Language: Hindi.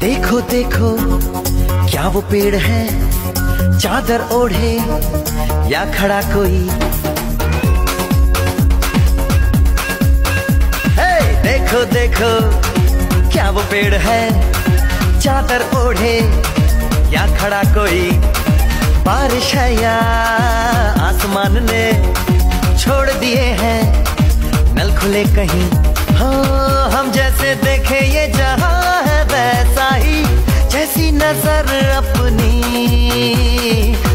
देखो देखो, क्या वो पेड़ है? चादर ओढ़े या खड़ा कोई? हे देखो देखो, क्या वो पेड़ है? चादर ओढ़े या खड़ा कोई? बारिश है या आसमान ने छोड़ दिए हैं? नल खुले कहीं? हाँ हम जैसे देखे ये जहाँ ऐसी नज़र अपनी